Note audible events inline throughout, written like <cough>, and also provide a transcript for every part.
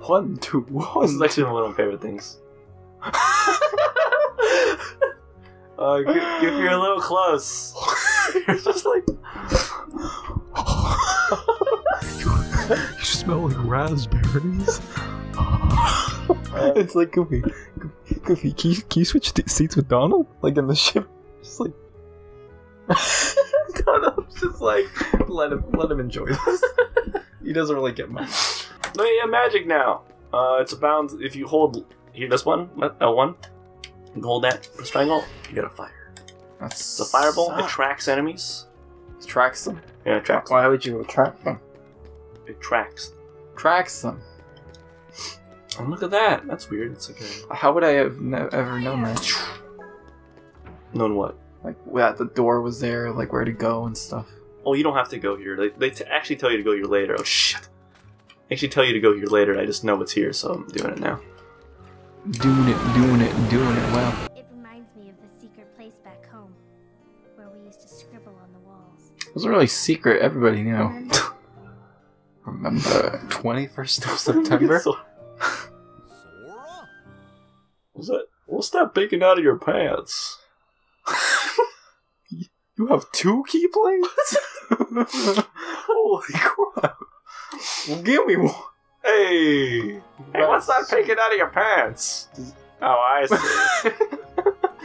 One, two, This is actually one of my favorite things. <laughs> uh, you're a little close, <laughs> you're just like <laughs> you smell like raspberries. it's like Goofy. Goofy, can you, can you switch seats with Donald? Like in the ship? Just like. Donald's just like, let him, let him enjoy this. He doesn't really get much. No, yeah, magic now. Uh, it's a bound if you hold here this one, L one, you hold that press triangle, you get a fire. That's It's a fireball. It tracks enemies. tracks them. Yeah, it tracks. Them. Why would you attract them? It tracks. Tracks them. Oh, look at that. That's weird. It's like a How would I have ne- ever known that? known what? Like, that the door was there, like where to go and stuff. Oh, you don't have to go here. They, they t- actually tell you to go here later. Oh shit! They actually tell you to go here later. I just know it's here, so I'm doing it now. Doing it, doing it, doing it well. It reminds me of the secret place back home, where we used to scribble on the walls. It was really secret. Everybody knew. Remember? <laughs> Remember, 21st of <laughs> September? <laughs> So- What's that? What's that peeking out of your pants? you have two keyplates? <laughs> Holy crap. Well, give me one. Hey! Hey, what's that peeking out of your pants? Oh, I see.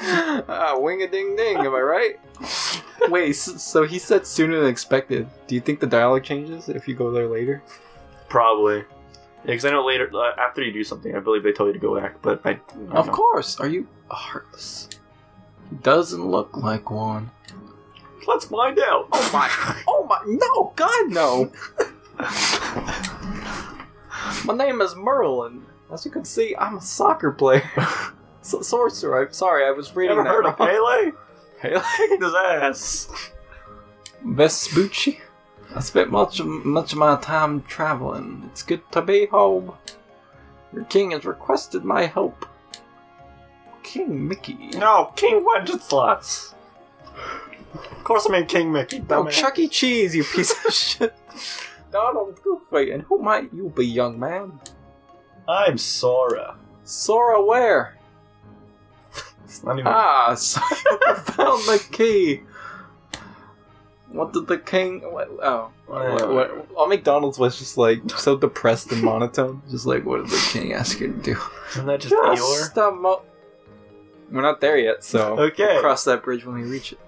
<laughs> ah, wing a ding ding, am I right? Wait, so, he said sooner than expected. Do you think the dialogue changes if you go there later? Probably. Yeah, because I know later, uh, after you do something, I believe they tell you to go back, but I. I Of know. course. Are you heartless? He doesn't look like one. Let's find out. Oh my! Oh my! No! God no! my name is Merlin. As you can see, I'm a soccer player. <laughs> so, sorcerer. I'm sorry, I was reading ever heard of wrong. Pele? <laughs> Pele? Kicked his ass. Vespucci. I spent much of, much of my time traveling. It's good to be home. Your king has requested my help. King Mickey. No, King Wenceslas. Of course I mean King Mickey. Oh, dumbass. Chuck E. Cheese, you piece of shit. Donald Goofy, and who might you be, young man? I'm Sora. Sora where? It's not even. Ah, <laughs> so you found the key. What did the king? What, oh, what, what, oh, McDonald's was just like so depressed and monotone. Just like, what did the king ask you to do? Isn't that just Just Eeyore? a mo- We're not there yet, so Okay. we'll cross that bridge when we reach it.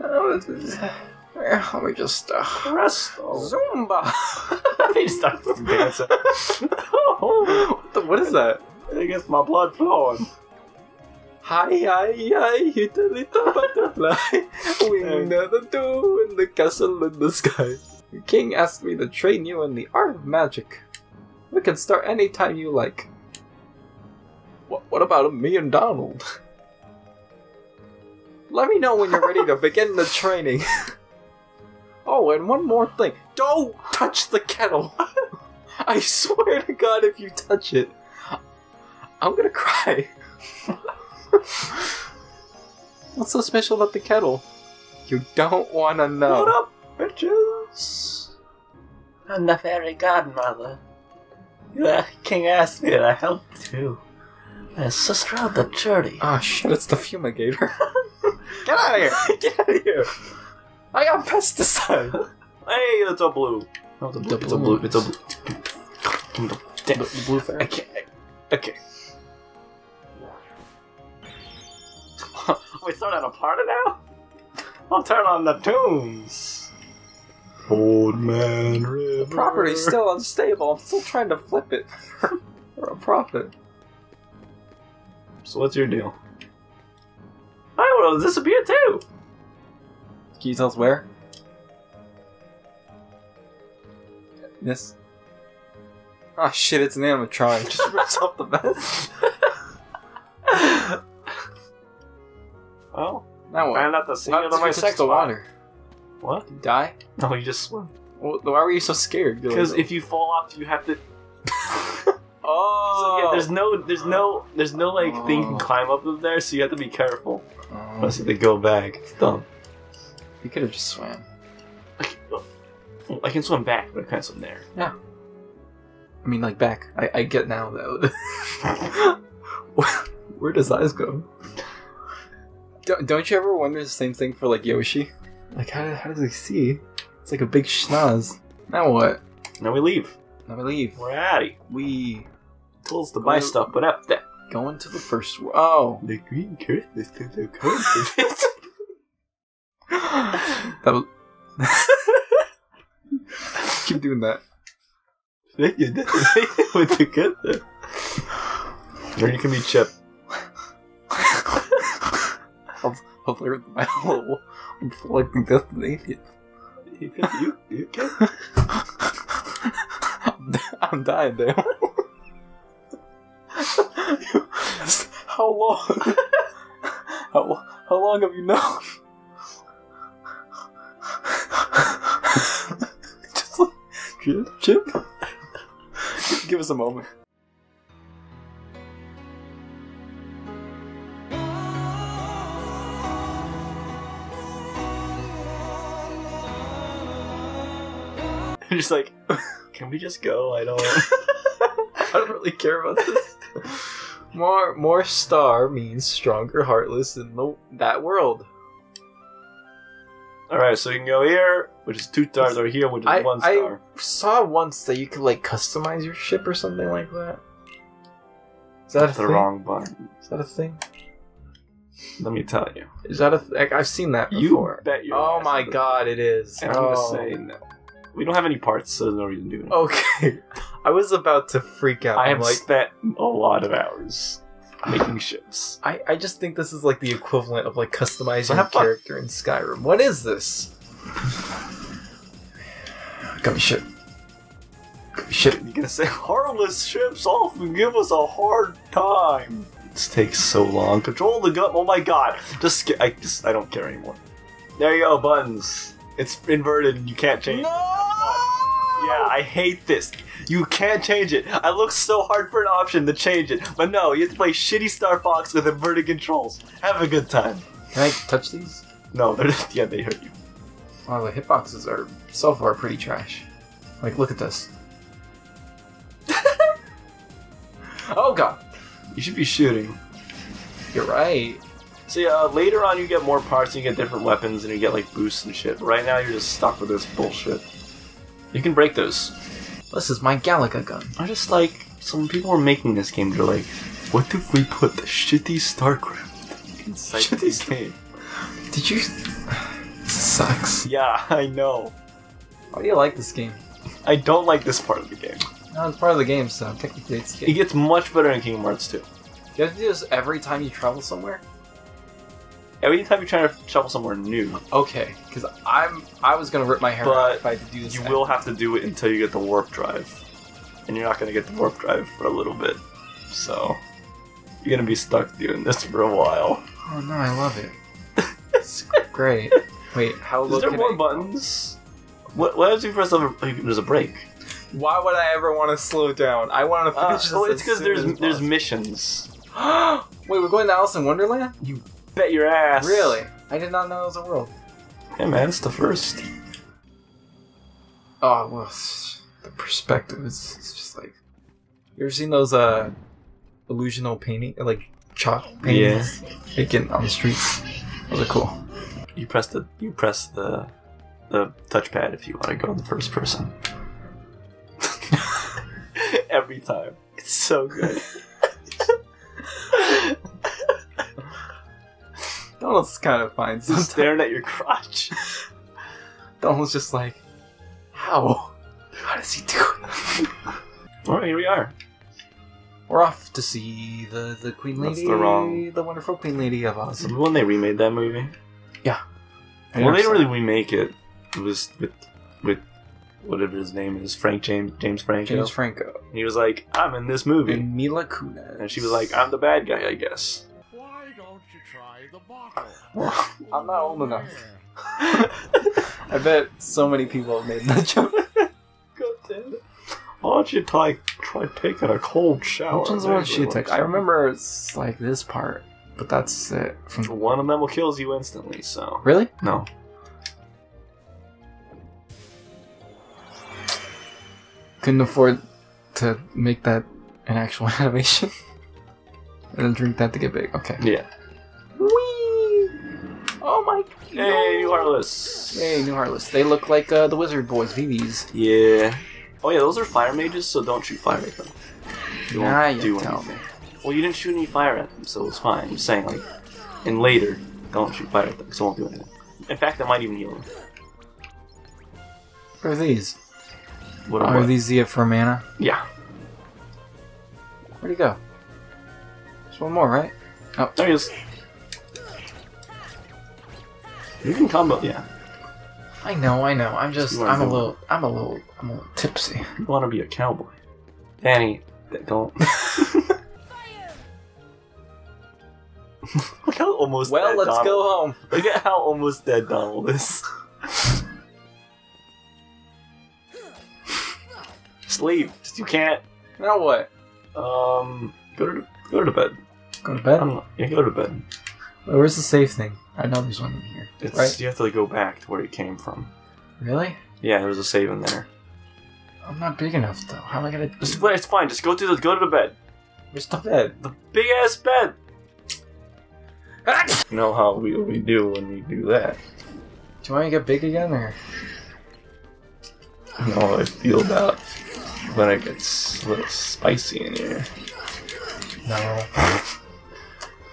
Let me just uh, Presto. Zumba. <laughs> he starts dancing. <laughs> oh, what, the, what is that? I guess my blood flowing. Hi, hi, hi, hit a little butterfly. Wing the two in the castle in the sky. The king asked me to train you in the art of magic. We can start anytime you like. What, what about me and Donald? Let me know when you're ready to begin the training. <laughs> oh, and one more thing. Don't touch the kettle. <laughs> I swear to God, if you touch it, I'm gonna cry. <laughs> What's so special about the kettle? You don't wanna know. What up, bitches? I'm the fairy godmother. The king asked me to help too. My sister on the journey. Oh shit, it's the fumigator. Get out of here! <laughs> Get out of here! I got pesticide! <laughs> Hey, it's a blue. Oh, no, it's a blue. It's a blue blue. It's a blue. the, the blue fairy. Okay. Okay. <laughs> we starting a party now? I'll turn on the tunes. Old man river. The property's still unstable. I'm still trying to flip it for, for a profit. So what's your deal? I will disappear too. Can you tell us where? This. Oh shit, it's an animatronic. <laughs> Just rips off the vest. <laughs> Well, Now what? found out the How of my sex the water? What? You die? No, you just swim. Well, why were you so scared? Because oh. if you fall off, you have to. <laughs> oh, So yeah, there's no, there's no, there's no like thing you Oh. can climb up of there, so you have to be careful. Oh, Unless they go back. It's dumb. you could have just swam. I can, I can swim back, but I can't swim there. Yeah. I mean, like back. I, I get now though. <laughs> Where does eyes go? Don't, don't you ever wonder the same thing for like Yoshi? Like how, how does he see? It's like a big schnoz. Now what? Now we leave. Now we leave. We're out. We tools to buy Go- stuff, but F that. Go to the first. wo- Oh, The green Christmas to the Christmas. that was. Keep doing that. with the good stuff. Or you can be Chip. Hopefully, with my whole I'm selecting destination. You can. You, you can. <laughs> I'm, dying, damn. How long? <laughs> How, how long have you known? <laughs> Just like, Chip. Give us a moment. I'm <laughs> just like, can we just go? I don't. I don't really care about this. More, more star means stronger, heartless in the, that world. Alright, so you can go here, which is two stars, or here, which is I, one I saw once that you could like customize your ship or something like that. Is that That's the thing? wrong button. Is that a thing? Let me tell you. Is that a? Th- like, I've seen that You before. bet your oh my god, it is. And I'm oh. gonna say no. We don't have any parts, so there's no reason to do it. Okay, <laughs> I was about to freak out. I I'm have like, spent a lot of hours making ships. I, I just think this is like the equivalent of like customizing So a character in Skyrim. What is this? Got me ship. Got me ship. You're gonna say harmless ships often give us a hard time. This takes so long. Control the gun. Oh my god. Just sk- I just I don't care anymore. There you go, buttons. It's inverted and you can't change. it. Yeah, I hate this. You can't change it. I looked so hard for an option to change it, but no, you have to play shitty Star Fox with inverted controls. Have a good time. Can I touch these? No, they're just, yeah, they hurt you. Wow, the hitboxes are so far pretty trash. Like, look at this. <laughs> oh god, You should be shooting. you're right. See, uh, later on you get more parts and you get different weapons and you get like boosts and shit. Right now you're just stuck with this bullshit. You can break those. This is my Galaga gun. I just like some people were making this game. They're like, what if we put the shitty StarCraft inside Shitty this Star- game? Did you? <sighs> This sucks. Yeah, I know. Why do you like this game? I don't like this part of the game. No, it's part of the game, so technically it's It game. gets much better in Kingdom Hearts 2. You have to do this every time you travel somewhere. Every time you're trying to travel somewhere new, Okay, because I'm I was gonna rip my hair out But if I had to do this. you will have to do it until you get the warp drive. And you're not going to get the warp drive for a little bit. So, you're going to be stuck doing this for a while. Oh no, I love it. <laughs> It's great. Wait, how Is low there can more I- buttons? What, what happens if you press the, there's a break? Why would I ever want to slow down? I want to Uh, finish this. oh, it's as because there's there's missions. <gasps> Wait, we're going to Alice in Wonderland? You bet your ass. Really? I did not know it was a world. Hey man, it's the first. Oh well, the perspective is it's just like. You ever seen those uh, illusional painting, like chalk paintings, taken on the streets? Those are cool. You press the you press the the touchpad if you want to go in the first person. <laughs> Every time, it's so good. <laughs> Donald's kind of fine sometimes. staring at your crotch. <laughs> Donald's just like, how? How does he do it? <laughs> Well, here we are. We're off to see the the Queen That's Lady, the wrong- the wonderful Queen Lady of Oz. When they remade that movie, Yeah. well, they didn't really remake it. It was with with whatever his name is, Frank James James Franco. James Franco he was like, "I'm in this movie," and Mila Kunis, and she was like, "I'm the bad guy, I guess." <laughs> I'm not old enough. <laughs> I bet so many people have made that joke. <laughs> God damn it. Why don't you try, try taking a cold shower? Which one's the one she it'll took? I remember it's like this part, but that's it. From One of them will kills you instantly, so. really? No. Couldn't afford to make that an actual animation. and then drink that to get big. Okay. Yeah. Hey, new Heartless. Hey, new Heartless. They look like uh, the Wizard Boys, VVs. Yeah. Oh yeah, those are fire mages, so don't shoot fire at them. You won't Nah, you do tell anything. Well, you didn't shoot any fire at them, so it's fine. I'm saying, like, and later, don't shoot fire at them, because it won't do anything. In fact, that might even heal them. What are these? What Are what? these the for mana? Yeah. Where'd he go? There's one more, right? Oh, there he is. You can combo, yeah. I know, I know. I'm just, You wanna I'm a go- little, I'm a little, I'm a little tipsy. You want to be a cowboy. Danny, th- don't. <laughs> Look how almost Well, dead let's Donald- go home. <laughs> Look at how almost dead Donald is. <laughs> Sleep. Just You can't. Now what? Um, go to go to bed. Go to I bed? don't know. Yeah, go to bed. Where's the safe thing? I know there's one in here. It's Right? you have to go back to where it came from. Really? Yeah, there's a save in there. I'm not big enough though. How am I gonna? Just, it's fine. Just go to the go to the bed. Where's the bed? The big ass bed. You know how we, we do when we do that. Do you want me to get big again, or? No, I feel about when it gets a little spicy in here. No. <laughs>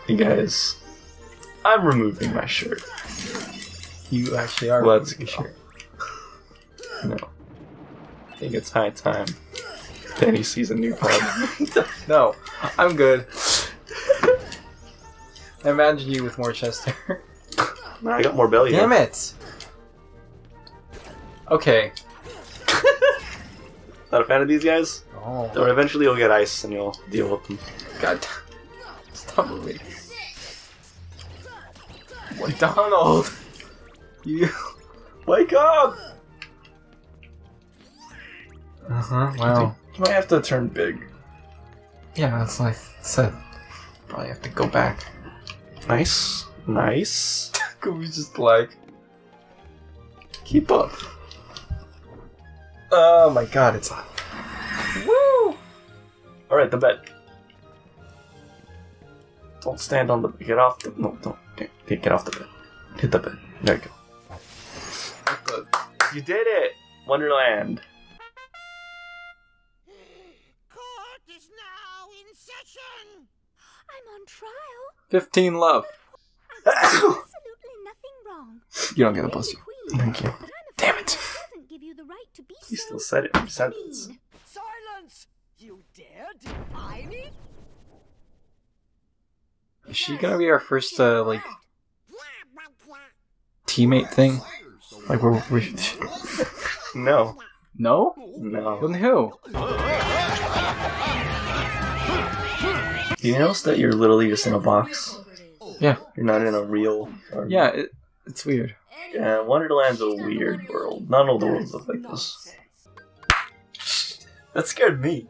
You guys, I'm removing my shirt. You actually are. Let's wearing a go. shirt. No. I think it's high time Danny sees a new problem. <laughs> No, I'm good. I imagine you with more chest hair. I got more belly Damn hair. it! Okay. <laughs> Not a fan of these guys? Oh, Or eventually you'll get ice and you'll deal with them. God. Stop moving. What, Donald? <laughs> You. Wake up! Uh huh. Wow. You might have to turn big. Yeah, that's like I said. Probably have to go back. Nice. Nice. <laughs> Could we just like Keep up. Oh my god, it's hot. Woo! Alright, the bed. Don't stand on the get off the no don't get, get off the bed. Hit the bed. There you go. You did it! Wonderland. Court is now in session. I'm on trial. 15 love. Absolutely nothing wrong. You don't get the queen, Thank you. Damn it. You still said it sentence. Silence! You dare defy me? Is she gonna be our first, uh, like, teammate thing? Like, we're. we <laughs> No. no? No. Then who? Do you notice that you're literally just in a box? Yeah. You're not in a real. Or, Yeah, it, it's weird. Yeah, Wonderland's a weird world. Not all the worlds look like this. That scared me.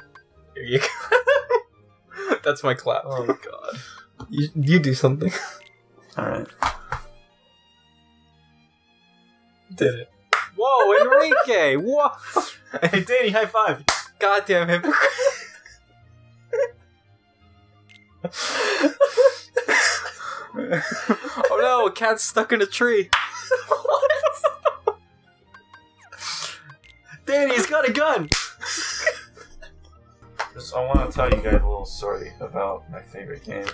There you go. <laughs> That's my clap. Oh god. <laughs> You, you do something. <laughs> Alright. Did it. Whoa, Enrique! Whoa! <laughs> Hey Danny, high five! Goddamn hypocrite. <laughs> oh no, a cat's stuck in a tree. Danny, he's got a gun! Just, I want to tell you guys a little story about my favorite game,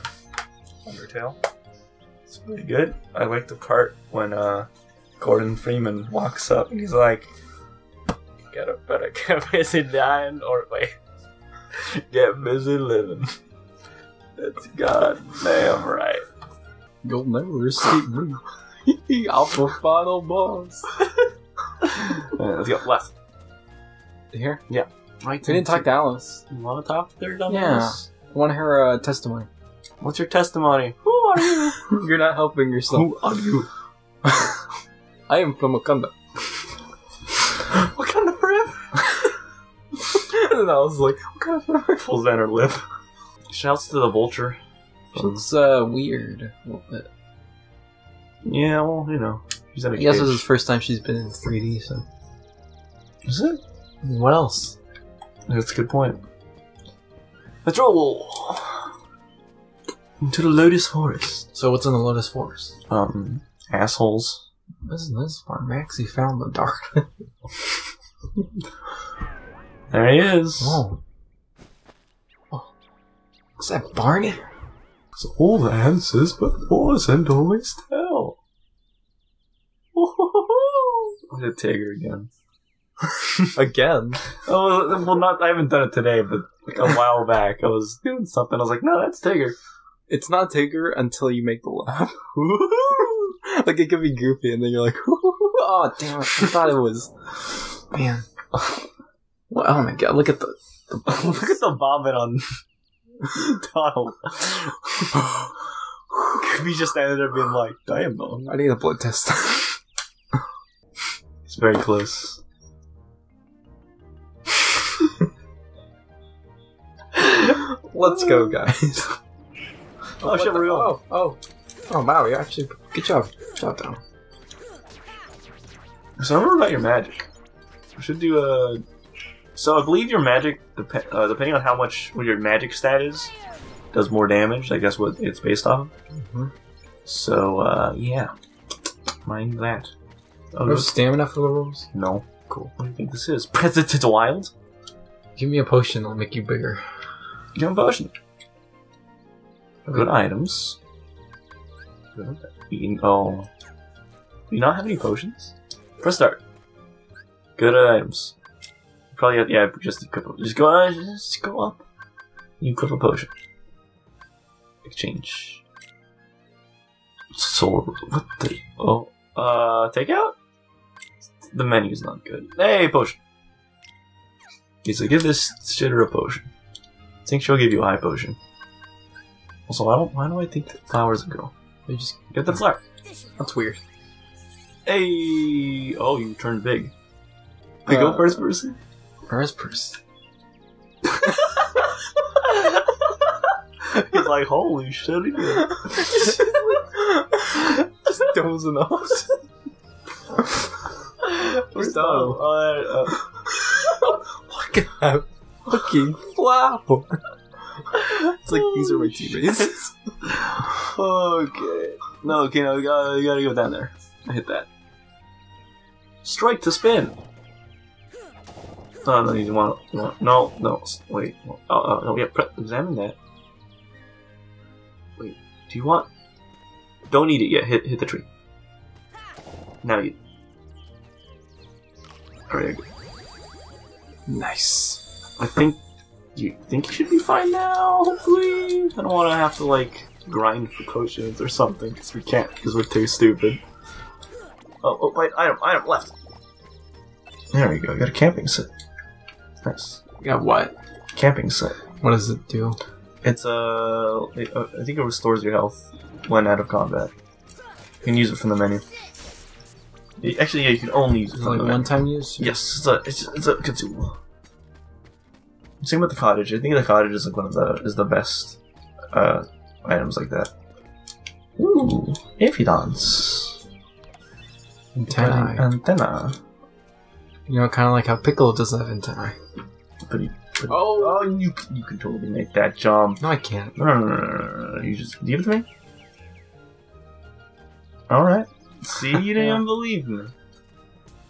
Undertale. It's pretty good. I like the part when uh, Gordon Freeman walks up and he's like, "Gotta better <laughs> get busy dying, or wait, <laughs> get busy living." That's goddamn right. You'll never escape me. <laughs> Alpha final boss. Let's go left. Here? Right. We didn't talk to Alice. You want to talk there, dumbass? Yeah. I want her uh, testimony. What's your testimony? Who are you? <laughs> You're not helping yourself. Who are you? <laughs> I am from Wakanda. what kind of forever? <laughs> and I was like, what kind of forever? Pulls down her lip. Shouts to the vulture. She looks uh, weird a little bit. Yeah, well, you know. She's in a I guess this is the first time she's been in 3D, so. Is it? What else? That's a good point. Let's roll into the Lotus Forest. So what's in the Lotus Forest? Um, assholes. This Isn't this where Maxie found the dark? <laughs> There he is. Whoa. Oh. Is that Barney? It's all the answers, but wasn't always tell. <laughs> Look at Tigger again. <laughs> Again? Oh, well, not. I haven't done it today, but like a while back, I was doing something. I was like, "No, that's Tigger." It's not Tigger until you make the laugh. <laughs> like it could be goofy, and then you're like, <laughs> "Oh damn it! I thought it was." Man, <laughs> well, oh my god! Look at the. Look at the vomit on Donald. Could be just ended up being like, "Damn, bone." I need a blood test. It's very close. Let's go, guys. Oh shit, we're going. Oh, oh, oh! Wow, you actually good job. Good job, Donald. So I remember about your magic. We should do a. So I believe your magic, dep- uh, depending on how much what your magic stat is, does more damage. I guess what it's based off of. Mhm. So uh, yeah, mind that. Oh, You have this- stamina for the rules? no. Cool. What do you think this is? President Wild? Give me a potion, I'll make you bigger. Give him a potion. Good items. Good. Oh. Do you not have any potions? Press start. Good items. Probably have, yeah, just equip, just go uh, just go up. You equip a potion. Exchange. Sword. What the? Oh, uh, take out. The menu's not good. Hey, potion. Okay, so give this shitter a potion. I think she'll give you a high potion. Also, I don't. Why do I think that flowers a girl? You just Get the flower. that's weird. Hey! Oh, you turned big. I go Uh, first person. First person. <laughs> He's like, holy shit! he did." <laughs> just dozing off. Where's Donald? Donald? Uh, Look at that fucking flower. It's like these are my oh, teammates. <laughs> okay. No, okay, no, we gotta, we gotta go down there. I hit that. Strike to spin. Oh, no, you want, you want no, no, wait. Oh, oh, no, yeah, pre- examine that. Wait, do you want? Don't eat it yet. Hit, hit the tree. Now eat. Alright, Nice. I think you think you should be fine now. Hopefully, I don't want to have to like grind for potions or something because we can't because we're too stupid. Oh, oh, wait, item, item left. There we go. I got a camping set. Nice You got what? camping set. What does it do? It's uh, it, uh, I think it restores your health when out of combat. You can use it from the menu. Actually, yeah, you can only use it from like the menu. one time use? Yes, it's a it's, it's a consumable. Same with the cottage. I think the cottage is like one of the is the best uh, items like that. Ooh, Amphiodons. Antennae. Antenna. You know, kind of like how Piccolo doesn't have antennae. Pretty, pretty. Oh. oh, you you can totally make that jump. No, I can't. No, no, no, no, no, no, no. You just give it to me. All right. See, you <laughs> didn't even believe me.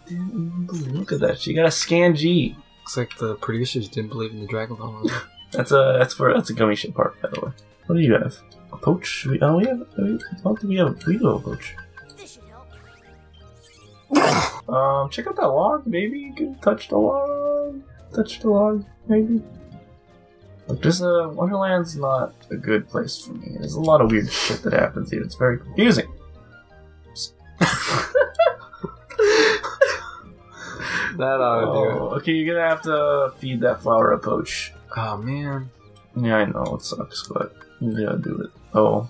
Didn't believe- Look at that. She got a scan G. Looks like the producers didn't believe in the Dragon Ball. <laughs> That's a that's for that's a gummy ship part, by the way. What do you have? A poach? We, oh, we have. I think we have. We do have a poach. Um, check out that log. Maybe you can touch the log. Touch the log, maybe. Look, this uh, Wonderland's not a good place for me. There's a lot of weird shit that happens here. It's very confusing. That ought to do Oh, okay, you're gonna have to feed that flower a poach. it. Oh man. Yeah, I know it sucks, but you gotta do it. Oh,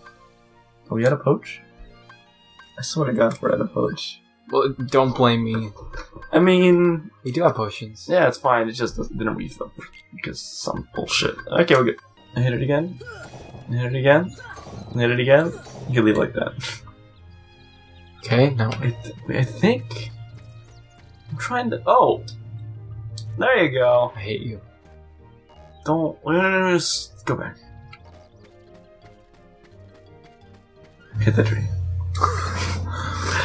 oh, we had a poach. I swear to God, we're at a poach. Well, don't blame me. I mean, We do have potions. yeah, it's fine. It just doesn't- didn't refill because some bullshit. Okay, we're good. I hit it again. I hit it again. I hit it again. You can leave like that. Okay, now I, th- I think I'm trying to. Oh, there you go. I hate you. Don't. Just go back. Hit the tree.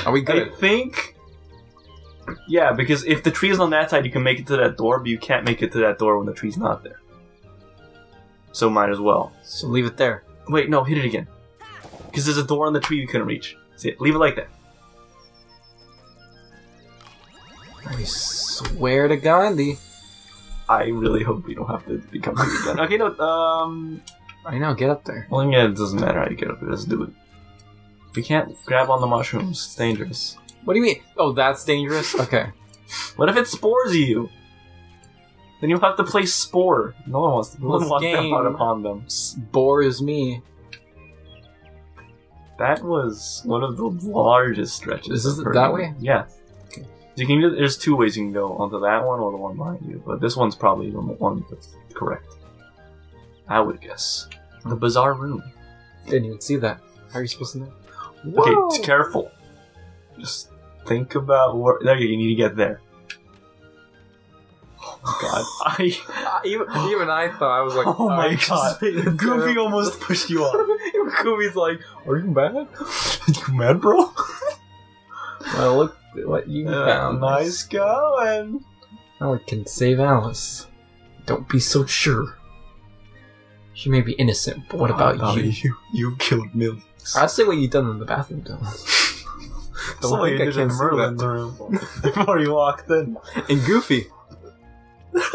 Are we good? I think. Yeah, because if the tree is on that side, you can make it to that door, but you can't make it to that door when the tree's not there. So might as well. So leave it there. Wait, no, hit it again. Because there's a door on the tree you couldn't reach. See? Leave it like that. I swear to Gandhi. I really hope we don't have to become big again. Okay, no, um. I know, get up there. Well, yeah, it doesn't matter how you get up there, just do it. You can't grab on the mushrooms, it's dangerous. What do you mean? Oh, that's dangerous? <laughs> Okay. What if it spores you? Then you'll have to place spore. No one wants to, no one This wants to game- out upon them. S- Bores me. That was one of the largest stretches. Is this that way? Yeah. Okay. You can. either- There's two ways you can go onto that one or the one behind you, but this one's probably the one that's correct. I would guess. The bizarre room. Didn't even see that. How are you supposed to know? Okay, Whoa! t- careful. Just think about where. There you. go, You need to get there. Oh my god! <laughs> I. Even, even I thought I was like, Oh my God. <laughs> Goofy almost pushed you off. <laughs> Goofy's like, are you mad? Are you mad, bro? Well, look at what you uh, Yeah, found. nice going. Now we can save Alice. Don't be so sure. She may be innocent, but what about you? you? You've killed millions. I'll say what you've done in the bathroom, though. That's <laughs> Don't what you think I did can in see Merlin's that. room before you walked in. And Goofy. <laughs> <laughs>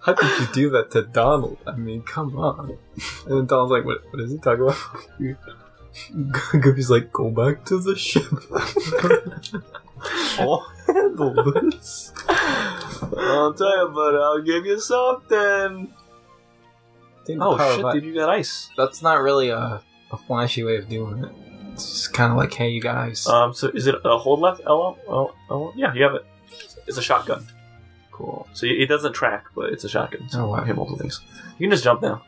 How could you do that to Donald? I mean, come on. And then Donald's like, what, what is he talking about? Goofy's like, go back to the ship. <laughs> I'll handle this. I'll tell you, but I'll give you something. Oh shit, dude, you got ice. That's not really a, a flashy way of doing it. It's just kind of like, hey, you guys. Um, so is it a hold left? L? L? L? Yeah, you have it. It's a shotgun. cool. So it doesn't track, but it's a shotgun. So Oh, wow. can hit multiple things. You can just jump now.